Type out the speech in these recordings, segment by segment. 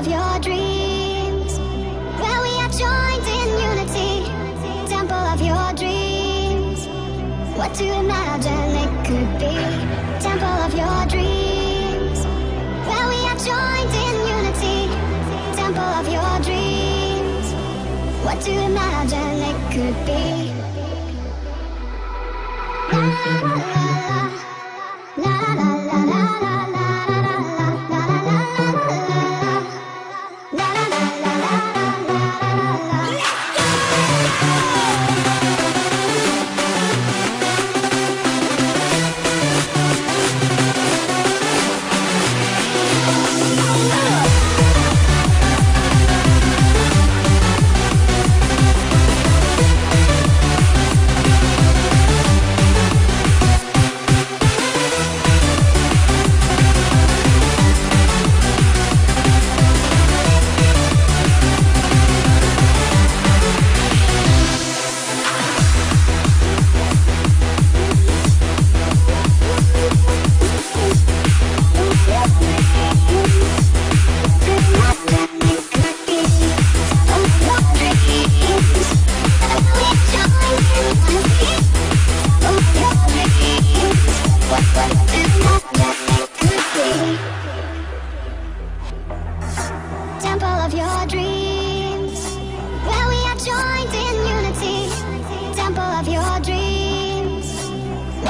of your dreams. Where we are joined in unity. Temple of your dreams. What to imagine it could be. Temple of your dreams. Where we are joined in unity. Temple of your dreams. What to imagine it could be. La la. La la la la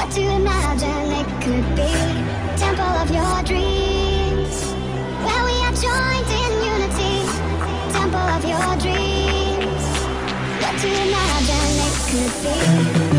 What to imagine it could be? Temple of your dreams. Where we are joined in unity. Temple of your dreams. What to imagine it could be?